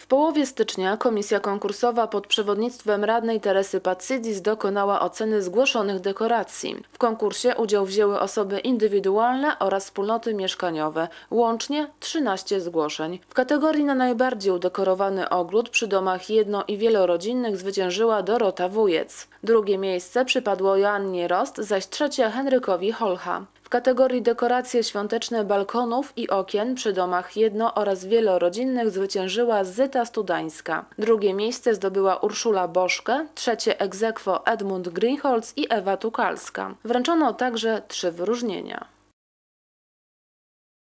W połowie stycznia komisja konkursowa pod przewodnictwem radnej Teresy Pacydis dokonała oceny zgłoszonych dekoracji. W konkursie udział wzięły osoby indywidualne oraz wspólnoty mieszkaniowe, łącznie 13 zgłoszeń. W kategorii na najbardziej udekorowany ogród przy domach jedno- i wielorodzinnych zwyciężyła Dorota Wujec. Drugie miejsce przypadło Joannie Rost, zaś trzecie Henrykowi Holcha. Kategorii dekoracje świąteczne balkonów i okien przy domach jedno- oraz wielorodzinnych zwyciężyła Zyta Studańska. Drugie miejsce zdobyła Urszula Boszkę, trzecie egzekwo Edmund Greenholz i Ewa Tukalska. Wręczono także trzy wyróżnienia.